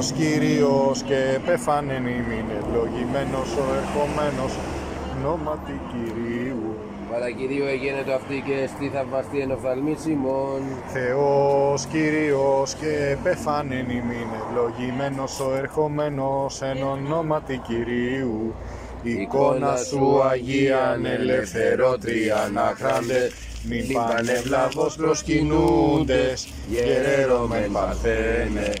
Θεός Κύριος και πεφάνεν ημίν ευλογημένος ο ερχομένος νόματι Κυρίου. Παρακυρίου έγινε το αυτή και στη θαυμαστή εν οφθαλμίσιμον. Θεός Κύριος και πεφάνεν ημίν ευλογημένος ο ερχομένος εν ονόματι Κυρίου. Εικόνα σου Αγίαν ελευθερότρια να χράντε μην πανευλαβώς προσκυνούντες γερέρο με παρθένε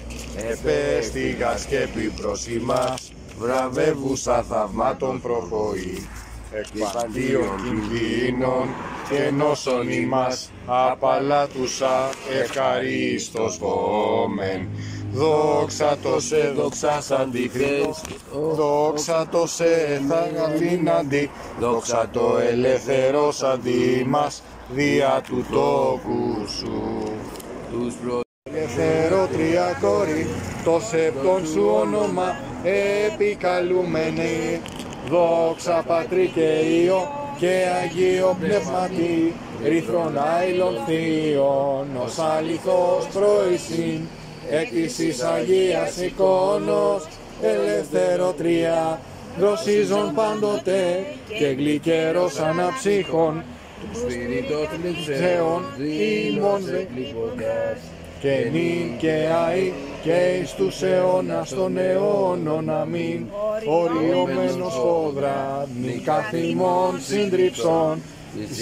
επέστηγας και προς ημάς βραβεύουσα θαυμάτων προχωρεί εκπαντίων κινδύνων και νόσων ημάς απαλάτουσα ευχαρίστως βόμεν. Δόξα το σε, δόξα σαν τη δόξα το σε θα γαλήναντι, δόξα το ελεύθερος αντί μας, δια του τόκου σου. Τους προ... Ελεύθερο τριακόρη, το σεπτόν σου όνομα επικαλούμενη, δόξα Πατρί και Υιό και Αγίο Πνευματί, ρηθρον άειλων θείων, ως αληθώς προεισήν, εκ της Αγίας εικόνος, ελεύθερο τρία, δροσίζον πάντοτε και γλυκέρος αναψύχων, του Σπυρίτος Θεόν ημών δε και νυν και αη και εις τους αιώνας των αιώνων αμήν. Οριόμενος φόδρα μη καθημών συντριψών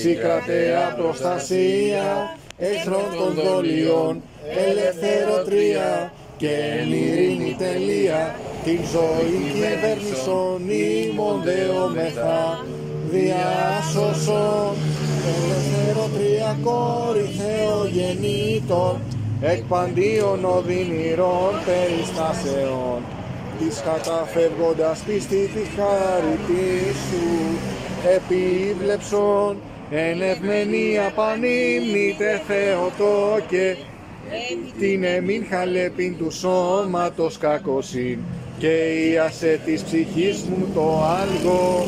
τη κρατέα προστασία εχθρών των δολιών ελευθεροτρία και εν ειρήνη τελεία την ζωή κυβέρνησον ημών δεόμεθα διάσωσον ελευθεροτρία κόρη Θεογεννήτων εκ παντίων οδυνηρών περιστάσεων της καταφεύγοντας πίστη τη χάρη σου. Επίβλεψον εν ευμενία πανύμνητε Θεοτό και την εμήν χαλέπιν του σώματος κακοσύν. Και ίασε της ψυχής μου το άλγο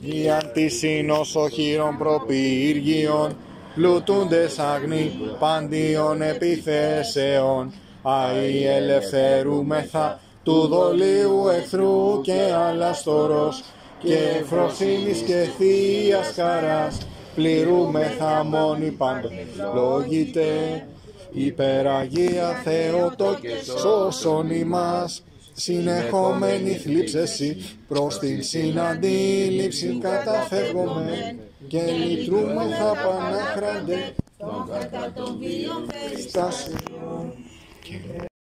Ιαν της συνοσοχήρων προπύργιων, πλουτούντες αγνοί παντίων επιθέσεων, αη ελευθερούμεθα του δολίου εχθρού και αλαστορός και φροσύνης και θείας χαράς, πληρούμεθα μόνοι πάντων. Λόγιτε υπεραγία Θεότο και σώσον ημάς, συνεχόμενη θλίψεση προς την συναντήληψη καταφεύγουμε και λυτρούμεθα πανάχραντε των κατά των βίων περιστάσεων.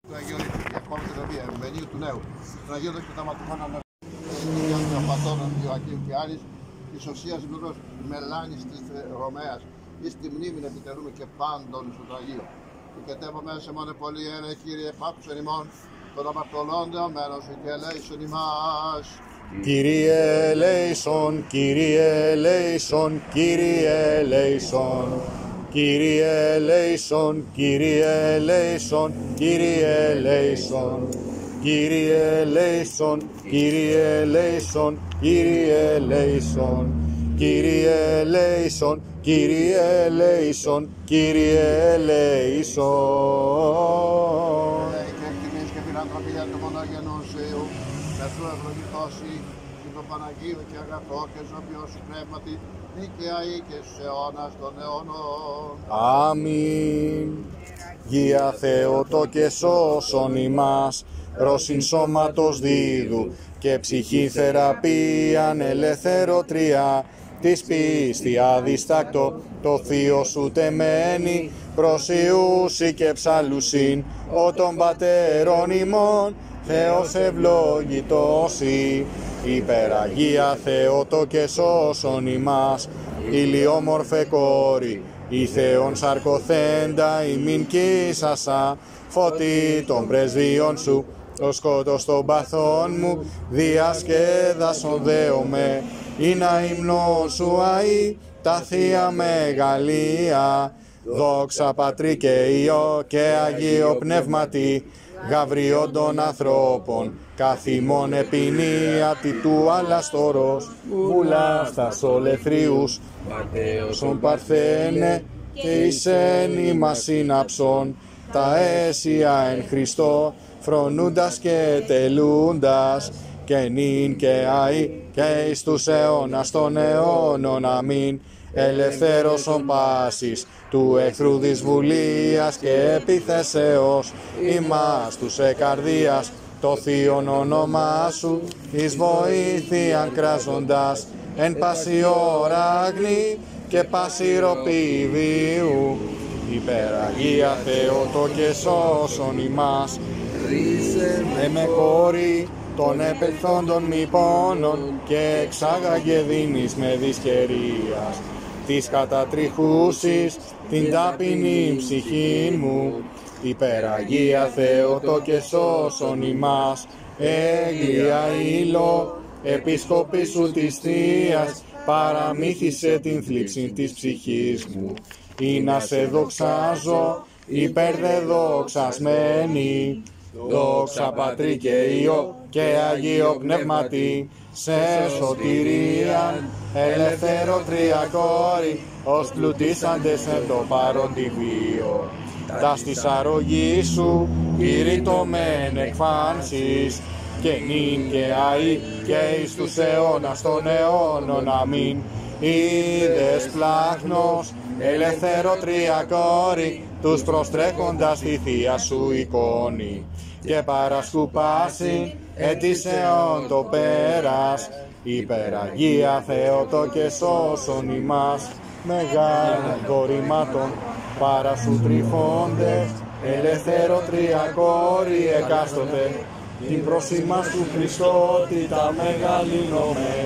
του Αγίου Διακόνου και Δοβία, Ευμενίου του Νέου, του Αγίου Δοκτηταματικών Αναγνώριων των Πατώνων Ιωακήμ και Άρης, της Οσίας Λουρός Μελάνης της Ρωμαίας, εις τη μνήμη να επιτερούμε και πάντων σου το Αγίο. Και κατέβαμε σε μόνο πολύ ένα Κύριε Πάψον ημών, τον αμαρτωλόντων μένος σου και ελέησον ημάς. Κύριε Λέισον, Κύριε Λέισον, Κύριε Λέισον. Κύριε Λέισον, Κύριε Λέισον, Κύριε Λέισον. Κύριε Λέισον, Κύριε Λέισον, Κύριε Λέισον. Κύριε Λέισον, Κύριε Λέισον, Κύριε Λέισον. Λέει και εκτιμής και φιλανθρωπία του μονογενούς Θεού, με σου ευλογητώσει και το Παναγίο και αγαθό και ζωοποιό σου πνεύματι, νίκαια ή και στους αιώνας των αιώνων. Αμήν. Γεια Θεότο και σώσον ημάς, ρωσιν σώματος δίδου και ψυχή θεραπείαν ελευθεροτρία, της πίστη αδιστάκτο, το θείο σου τεμένη, προσιούσι και ψαλουσίν, ο των πατέρων ημών, Θεός ευλογητός υπεραγία Θεότο και σώσον ημάς, ηλιόμορφε κόρη, η Θεόν σαρκοθέντα ημίν κοίσασα, φωτί των πρεσβείων σου, το σκότος των παθών μου, διασκέδασον δέομαι, ή να υμνώ σου αΐ, τα θεία μεγαλεία, δόξα Πατρί και Υιό και Αγίο Πνεύματι, γαβριών των ανθρώπων, καθημών επινία τη του αλαστορός, βουλάστας ολεθρίους, Ματέος Σον παρθένε, και εις ένημα συναψών τα αίσια εν Χριστώ φρονούντας και τελούντας και νυν και αΐ και εις τους αιώνας των αιώνων αμήν. Ελευθέρωσον πάσης του εχθρού δυσβουλίας και επιθέσεως ημάς τους εκαρδίας το θείον όνομά σου εις βοήθειαν κράζοντας εν πάση ώρα αγνή και πάση ροπή βίου. Υπεραγία Θεότο και σώσον ημάς. Με με κόρη των επελθόντων μη πόνων και εξάγαγε δίνεις με δυσκερίας. Της κατατριχούσης την ταπεινή ψυχή μου υπεραγία Θεότο και σώσον ημάς. Έγλια ήλο επισκοπή σου της Θείας παραμύθισε την θλίψη της ψυχής μου. Ή να σε δοξάζω υπερδεδοξασμένη δόξα Πατρί και Υιό και Αγίο Πνεύματι σε σωτηρία ελευθερό τριακόρη ως πλουτίσαντες εν το παρόν τη βίο τα στη αρρωγή σου κηρύττωμεν εκφάνσεις και νυν και αΐ και εις τους αιώνας των αιώνων αμήν. Είδες πλάχνος ελευθερό τριακόρη τους προστρέχοντας τη Θεία Σου εικόνη. Και παρασκουπάσει ετήσεων το πέρας υπεραγία Θεότο και σώσον ημάς μεγάλων δωρημάτων παρά σου τριφώντες ελευθερό τριακόρη εκάστοτε. Την πρόσημα σου Χριστότητα μεγαλυνομέ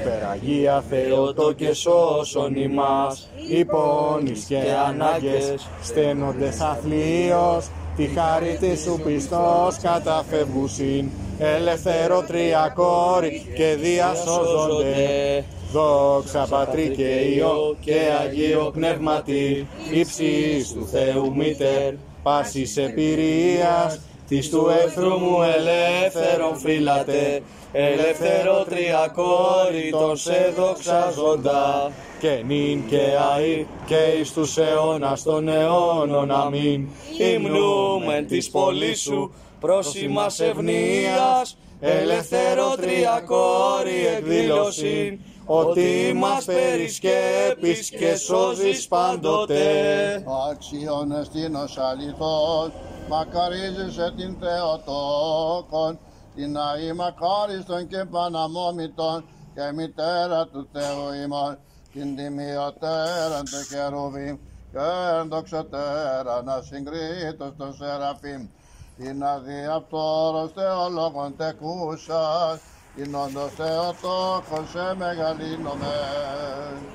υπεραγία Θεότο και σώσον ημάς οι πόνοι και ανάγκες. Στένοντες αθλίως τη χάρη της σου πιστός καταφεύγουσιν. Ελευθερό τριακόρη και διασώζονται Δόξα Πατρί και Υιό και Αγίο Πνεύματι ύψης του Θεού Μήτερ πάσης εμπειρίας της του εχθρού μου ελεύθερον φύλατε ελεύθερο τριακόρη τον σε δοξαζόντα και νυν και αΐ και εις τους αιώνας των αιώνων αμήν. Υμνούμεν της πολλής σου πρόσημας ευνίας ελεύθερο τριακόρη εκδήλωση ότι μας περισκέπεις και σώζεις πάντοτε. Ο αξιών εστίνος αληθός, μακαρίζεσαι την Θεοτόκον, την αή μακάριστον και παναμόμητον και μητέρα του Θεού ημών, την τιμιωτέραν του χερουβήμ και ενδοξωτέραν ασυγκρίτως των Σεραφείμ, την αδιαπτώρος θεολόγων τεκούσας, την όντως Θεοτόκον σε μεγαλύνομαι.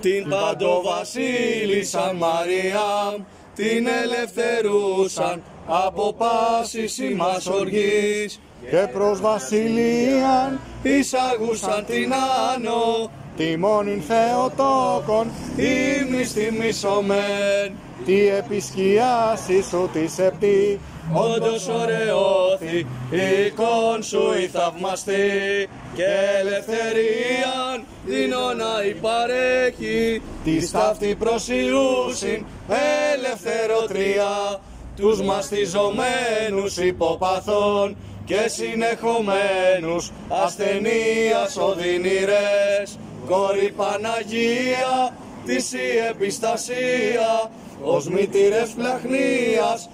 την παντοβασίλισσα Μαρία, την ελευθερούσαν από πάσης ημάς οργής, και προς βασιλείαν εισάγουσαν την άνω, τιμώνην Θεοτόκον ύμνης τιμήσομεν, τι επισκιάσεις σου τη σεπτή. Όντως ωραιώθη, εικόν σου η θαυμαστή, και ελευθερίαν δίνωνα υπαρέχει, τη σταυτή προσιούσιν ελευθεροτρία, τους μαστιζομένους υποπαθών και συνεχομένους ασθενείας οδυνηρές, κόρη Παναγία, της η επιστασία, ως μητήρες πλαχνίας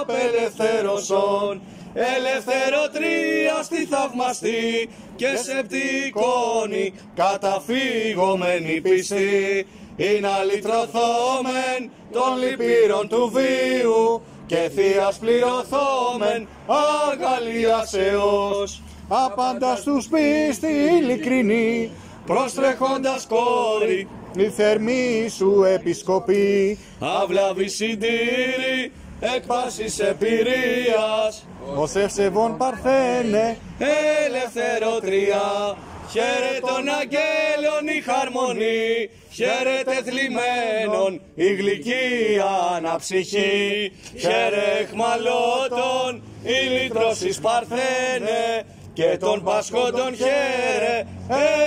απελευθέρωσον, ελευθεροτρία στη θαυμαστή και σεπτικόνη καταφύγομενη πιστή, είναι αλυτρωθόμεν των λυπήρων του βίου και θείας πληρωθόμεν αγαλίας Θεός. απάντας στους πίστη ειλικρινή προστρέχοντας κόρη, η θερμή σου επισκοπή. Αυλαβή συντήρη, εκ πάσης εμπειρίας, ως ευσεβών παρθένε ελευθεροτρία, χαίρε των αγγέλων η χαρμονή, χαίρετε θλιμμένων η γλυκή αναψυχή, χαίρε εχμαλώτων η λύτρωσης παρθένε, και των πασχόντων χαίρε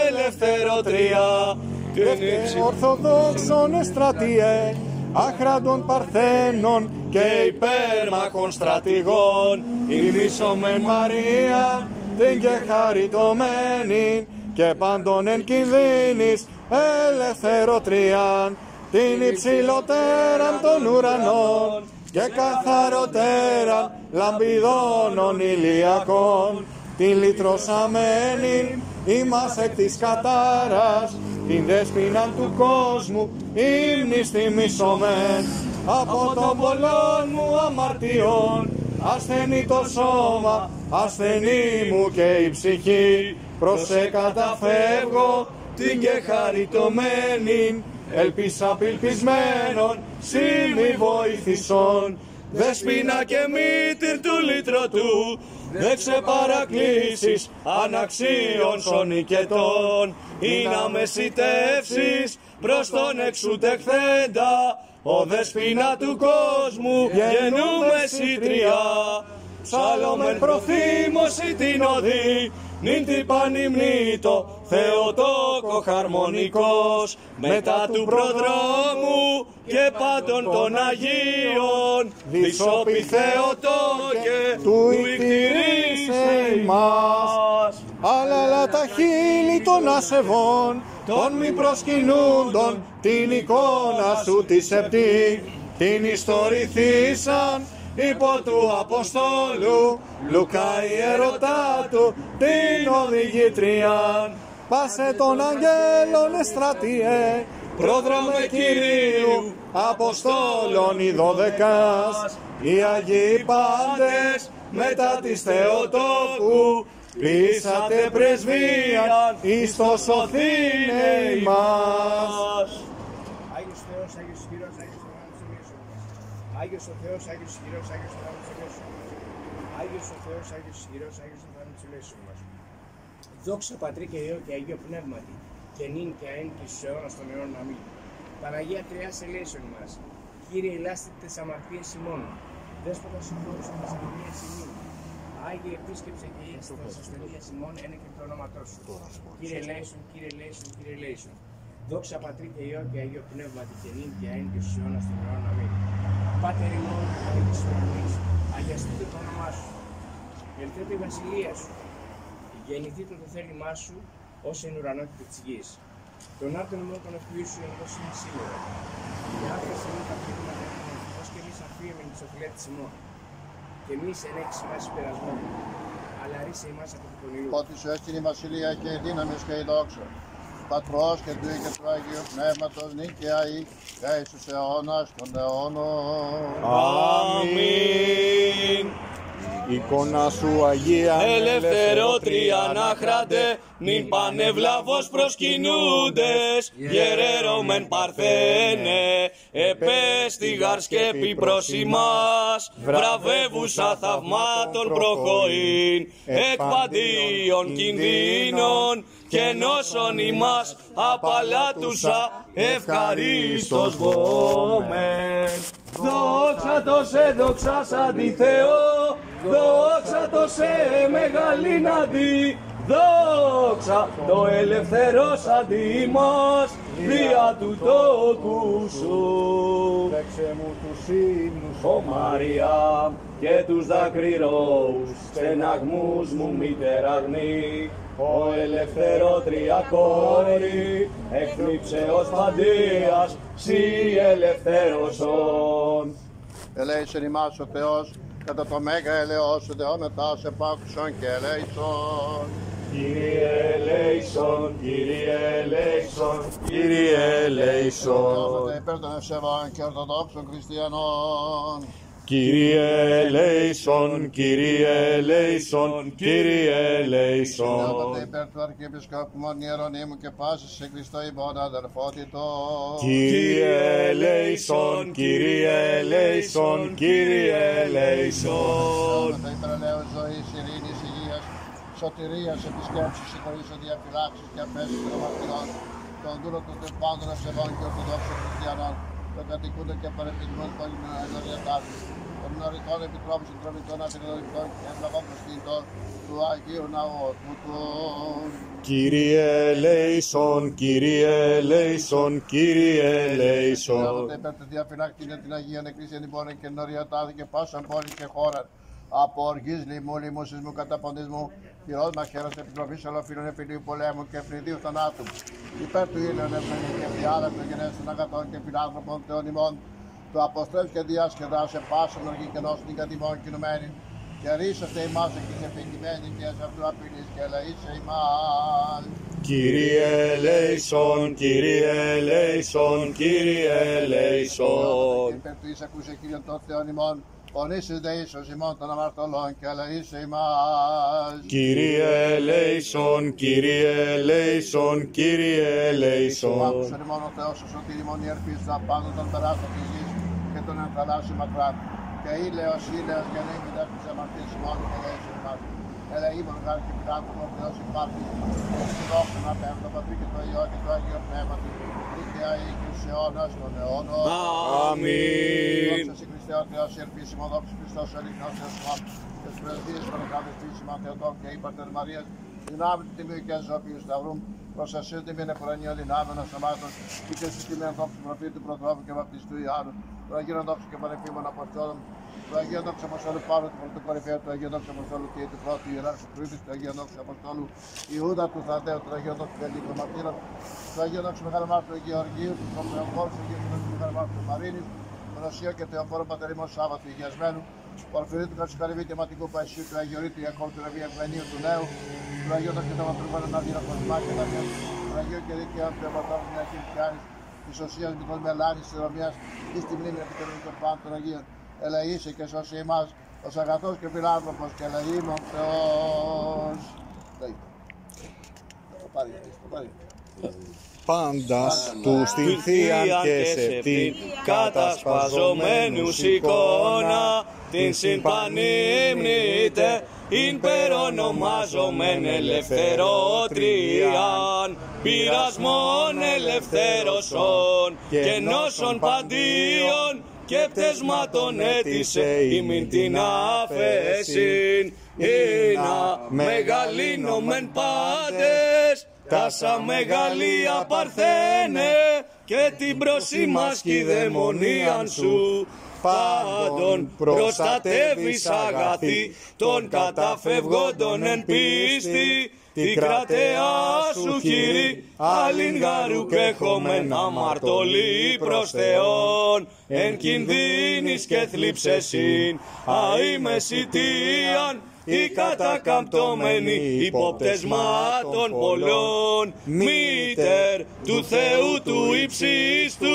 ελευθεροτρία. Την ύψη Ορθοδόξον εστρατιέ άχραντων παρθένων και υπέρμαχων στρατηγών. Ηρμήσομεν Μαρία, την και χαριτωμένη και πάντων εν κινδύνης ελευθεροτριάν, την υψηλότεραν των ουρανών και καθαροτέραν λαμπιδώνων ηλιακών, την λυτρωσαμένη ημάς εκ της κατάρας, την δέσποινα του κόσμου ύμνης τιμήσομεν, από τον πολλών μου αμαρτιών, ασθενή το σώμα, ασθενή μου και η ψυχή, προς σε καταφεύγω την και χαριτωμένη, ελπίσα απελπισμένων, σήμη βοηθησών, δεσπίνα και μήτυρ του λύτρωτου, δε ξεπαρακλήσεις αναξίων σονικετών, ή να μεσητεύσεις προς τον εξουτεχθέντα, ο δεσπίνα του κόσμου γεννούμε σιτριά. Ψάλλομεν προθύμωση την οδή, νυν την πανυμνήτω, Θεοτόκο χαρμονικός, μετά του προδρόμου και πάντων των Αγίων, δυσόπι Θεοτόκε, του εκτηρήσε ημάς. Αλλά τα χείλη των ασεβών, των μη προσκυνούντων, την εικόνα σου τη σεπτή, την ιστορηθήσαν υπό του Αποστόλου, Λουκά ιερωτά του, την οδηγήτριαν. Πάσε των αγγέλων εστρατιέ, πρόδρομε Κυρίου, Αποστόλων οι δωδεκάς, οι Αγίοι πάντες, μετά της Θεοτόκου, πείσατε πρεσβείαν, εις το σωθήνε ημάς. Άγιος Θεός, Άγιος Ισχυρός, Άγιος Θανάτης Ελίσσου. Άγιος ο Θεός, Άγιος Ισχυρός, Άγιος Θανάτης Ελίσσου. Άγιος ο Θεός, Άγιος Ισχυρός, Άγιος Θανάτης Ελίσσου μας. Δόξα Πατρί και Υιό και Αγίο Πνεύματι, και νυν και αέν και στους αιώνας των αιώνων αμήν. Παναγία Τριάς ελέησον μας, Κύριε ελάστη τις αμαρτίες ημών, Δέσποτα συγχώρησον τις αμαρτίες ημών. Άγιε επίσκεψε και ήρθε τα ασθενείας ημών, ένα και το όνοματό σου. Κύριε ελέησον, Κύριε ελέησον, Κύριε ελέησον. Δόξα Πατρί και Υιό και Αγίο Πνεύματι και νυν και αέν και στους αιώνας των αιώνων αμήν. Πάτερ ημών, Άγιε της Ουρανής, αγιαστείτε το όνομά σου. Ελθέτε η βασιλεία σου. Γεννηθείτε το θέλημά σου, ως εν ουρανό και της γης. Τον άτομο μόνο των ευκαιού σου όπως είναι σήμερα. Και άφησε μου τα πλήγματα ημών, ως και εμείς αφήνουμε τις οφειλέτες ημών. Και εμείς εν έξι μας περασμό. Αλλά ρίσε ημάς από τον πονηρού. Ότι σου έστειλε η βασιλεία και η δύναμη και η δόξα. Πατρός και του και του Αγίου Πνεύματος νίκαια ή και εις τους αιώνας των αιώνων. Αμήν. Εικόνα σου Αγία Ελευθερότρια ανάχρατε, νυν πανευλαβώς προσκυνούντες, γερέρωμεν παρθένε, επέστηγαρ σκέπη προς ημάς, βραβεύουσα θαυμάτων προχωρήν, εκ παντίων κινδύνων, και νόσον ημάς απαλάτουσα ευχαρίστως βόμεν. Δόξα το σε, δόξα σαν τη Θεό, δόξα το σε μεγαλήν αντί, δόξα το ελευθερός αντί μας, δια του τόκου σου. Δέξε μου τους ύμνους Ω Μαρία και τους δακρυρώους στεναγμούς μου μητέρα αγνή, ο ελευθερότρια κόρη, εκπλήψε ως παντίας, σύ ελευθέρωσον. Ελέησον ημάς ο Θεός, κατά το μέγα ελαιός σου δεόμετά σε πάκουσον και ελέησον. Κύριε ελέησον, Κύριε ελέησον, Κύριε ελέησον. Δόξα υπέρ των ευσεβών και ορθοδόξων χριστιανών. Κύριε ελέησον, Κύριε ελέησον, Κύριε ελέησον. Δόξα υπέρ του Αρχιεπισκόπου Μον Ιερονίμου και πάσης σε Χριστό ημών αδερφότητος. Κύριε ελέησον, Κύριε ελέησον, Κύριε ελέησον. Δόξα υπερελαίος ζωής, ειρήνης, υγείας, σωτηρίας, επισκέψεις, συγχωρείς, διαφυλάξεις και απέσεις των αμαρτυρών, των δούλων των τεπάντων ευσεβών και ορθοδόξων χριστιανών, των κατοικούντων και παρεπιδημών πόλεων ενωριατάτων, των νωριτών επιτρόπων συντρομητών ατριδορικών και ευλογών προστήτων του Αγίου Ναού του. Κύριε ελέησον, Κύριε ελέησον, Κύριε ελέησον. Θέλετε υπέρ του διαφυλακτήνε την Αγία Εκκλησία την πόλη και νωρία τάδε και πάσαν πόλη και χώρα. Από οργής λοιμού, λοιμού, σεισμού, καταποντισμού, πυρός μαχαίρας, επιτροφής, ολοφίλων, επιλίου, πολέμου και ευνηδίου θανάτου. Υπέρ του ήλιον, ευνηδίου και διάδακτο γενέσεων αγαθών και φιλάνθρωπων θεών ημών, του αποστρέψει και διασκεδάσε πάσον οργή και νόσην κατημών κινουμένη, και ρίσαστε ημάς εκεί και φυγημένοι και σε αυτού απειλής και ελεήσε ημάς. Κύριε ελέησον, Κύριε ελέησον, Κύριε ελέησον. Και υπέρ του εις ακούσε Κύριον των Θεών ημών, πονήσεις δε ίσως ημών των αμαρτωλών και ελεήσε ημάς. Κύριε ελέησον, Κύριε ελέησον, Κύριε Που ελέησον. άκουσαν ημών ο Θεός ο σωτήρι μόνοι ελπίζα πάνω των περάσεων της γης και των ενθαλάσσιων μακράν. Και ήλαιος, ήλαιος και νύμη δε της αμαρτίας ημών και ελεήσε ημάς. Ελεήμων γάρ και πειράτων ο Θεός υπάρχει. Και συνόχων απέμπτω πατρί και το Υιό και το Αγίο Πνεύμα του. Δίκαια ή και στους αιώνας των αιώνων. Αμήν. Δόξα σε Χριστέ ο Θεός, η ελπίσιμο δόξα Χριστός ο ελεηνός Θεός ημών. Και στους πρεσβείες παρακάτω στήσιμα Θεοτόκ και η Πατέρ Μαρίας. Δυνάμει του τιμίου και ζωοποιού σταυρού. Προστασία τιμή είναι κορανιό δυνάμεων σωμάτων. Και και στη τιμή ανθρώπου προφήτου προδρόμου και βαπτιστού Ιωάννου. Του Αγίου Δόξου και Πανεπίμων Αποστόλων. Του Αγίου Δόξου Αποστόλου Παύλου του Πρωτού Κορυφαίου. Του Αγίου Δόξου Αποστόλου και του Πρώτου Ιεράρχου του Κρήτου. Του Αγίου Δόξου Αποστόλου Ιούδα του Θαδέου. Του Αγίου Δόξου Βελίκου Μαρτύρων. Του Αγίου Δόξου Μεγάλου Μάρτου Γεωργίου. Του Κομπρεοφόρου του Αγίου Δόξου Μεγάλου Μάρτου Μαρίνης. Τον Οσίο και Θεοφόρο Πατερημό Σάββατου Υγιασμένου. Πορφυρίου του Καψικαρυβή και Ματικού Παϊσίου του Αγιορείτου του Ιακώβ του Ραβία Ευγενίου του Νέου. Του Αγίου Δόξου και Ματρούβανου Ναδίρα Κοσμά και Δαμιών. Του Αγίου και Δίκαιων του Εμπατόρου Μια Κυρκιάνη. Της Οσίας Μητών Μελάνης της Ρωμία. Της τη μνήμη επιτελούν των πάντων των Αγίων. Ελεήσε και σώσε εμά. Ο αγαθό και φιλάνθρωπο και ελεήμων Θεός. Λέγεται. Το πάρει, το πάρει. Πάντα του στην θείαν και σε αυτήν κατασπαζομένους εικόνα. την συμπανίμνητε ειν περονομάζομεν ελευθερότριαν πειρασμόν ελευθέρωσον και νόσων παντίων και πτεσμάτων έτησε ημιν την άφεσιν. Ήνα μεγαλύνομεν πάντες τάσα μεγαλεία παρθένε και την προσήμας δαιμονίαν σου. Πάντων προστατεύεις αγαθή των καταφευγόντων εν πίστη. Την κρατεά σου χειρή άλλην γαρού και έχομεν αμαρτωλή προς Θεόν. Εν κινδύνης και θλίψεσιν αήμεσιτίαν οι κατακαμπτωμένοι υποπτεσμάτων πολλών. Μήτερ του Θεού του ύψιστου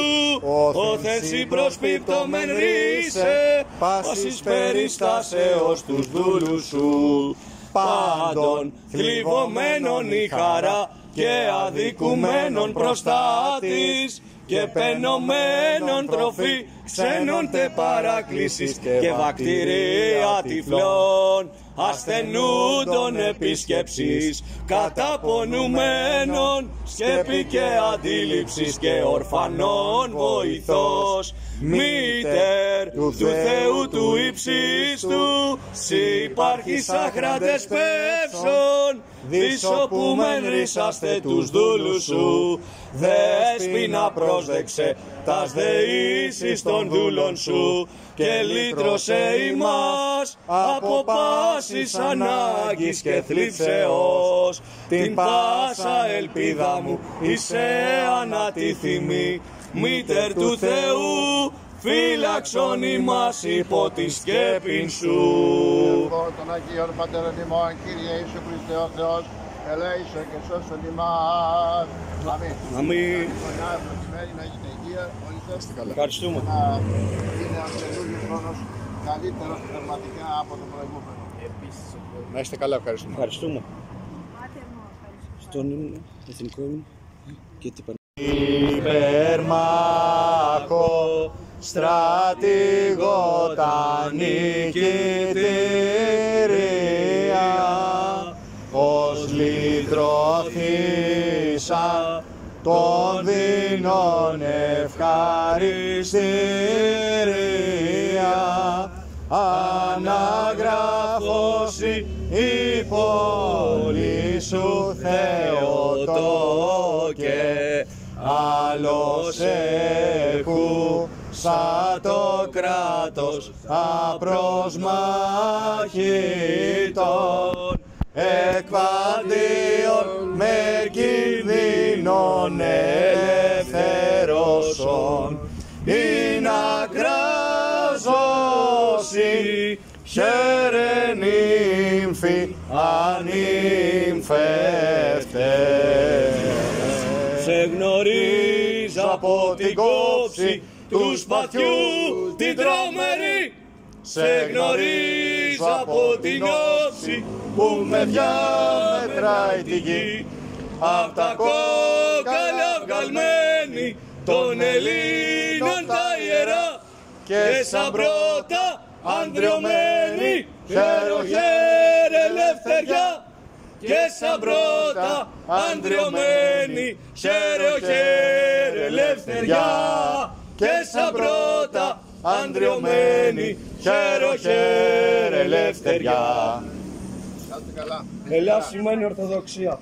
όθεν συμπροσπίπτωμεν ρίσε πάσης περιστάσεως τους δούλους σου. Πάντων θλιβωμένων η χαρά και αδικουμένων προστάτης και πενωμένων τροφή ξένων τε παράκλησης και βακτηρία τυφλών ασθενούντων επίσκεψης καταπονουμένων σκέπη και αντίληψης και ορφανών βοηθός μήτερ του Θεού του ύψιστου σύ υπάρχεις άχραντες πεύσον δισοπούμεν ρίσαστε τους δούλους σου. δέσποινα πρόσδεξε τας δεήσεις των δούλων σου και λύτρωσε ημάς από πάσης ανάγκης και θλίψεως την πάσα ελπίδα μου είσαι ανατιθυμή μήτερ του Θεού φύλαξον ημάς υπό τη σκέπην σου Εγώ των Αγίων Πατέρων ημών, Κύριε Ιησού Χριστέ ο Θεός, ελέησον και σώσον ημάς. Αμήν. Αμήν. Χρονιά ευλογημένη να έχετε υγεία, όλοι σας. Ευχαριστούμε. Να είναι ο καινούργιος χρόνος καλύτερος πνευματικά από το προηγούμενο. Να είστε καλά, ευχαριστούμε. Ευχαριστούμε. Στον ύμνο, εθνικό ύμνο και την Υπερμάχο στρατηγό τα νικητήρια. Ως λυτρωθήσα των δεινών ευχαριστήρια. Αναγράφωση Θεοτόκε άλλος σαν το κράτος απροσμάχητον εκπαντίον με κινδύνων ελευθερώσεων ή να κράζωση χαίρε νύμφη ανύμφευτε. Σε γνωρίζω από την κόψη τους σπαθιού την τρομερή. Σε γνωρίζω από την όψη που με διάμετράει τη γη. Απ' τα κόκαλα βγαλμένη των Ελλήνων τα ιερά. Και σαν πρώτα ανδριωμένη χέρο χέρε ελευθεριά και σαν πρώτα ανδριωμένη χέρο χέρε ελευθεριά και σαν πρώτα ανδριωμένη χέρο χέρε ελευθεριά. Κάντε καλά. Ελάς σημαίνει Ορθοδοξία.